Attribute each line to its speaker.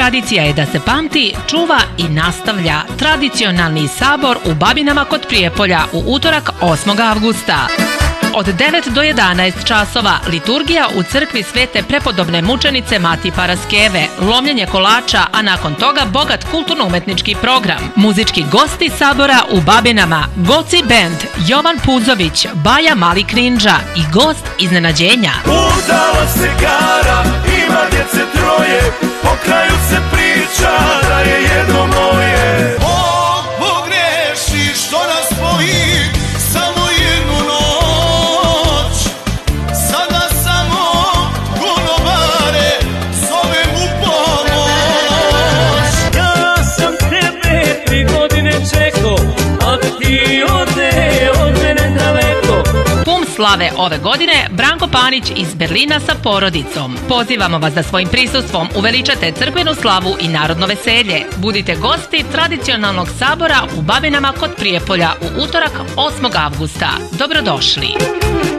Speaker 1: Tradicija je da se pamti, čuva i nastavlja tradicionalni sabor u Babinama kod Prijepolja u utorak 8. avgusta. Od 9 do 11 časova liturgija u crkvi Svete prepodobne mučenice Mati Paraskeve, lomljenje kolača, a nakon toga bogat kulturno-umetnički program. Muzički gosti sabora u Babinama, Goci Band, Jovan Puzović, Baja Mali Krinđa i gost iznenađenja.
Speaker 2: Udala se gara, ima djece troje,
Speaker 1: slave ove godine Branko Panić iz Berlina sa porodicom. Pozivamo vas da svojim prisustvom uveličate crkvenu slavu i narodno veselje. Budite gosti tradicionalnog sabora u Babinama kod Prijepolja u utorak 8. avgusta. Dobrodošli!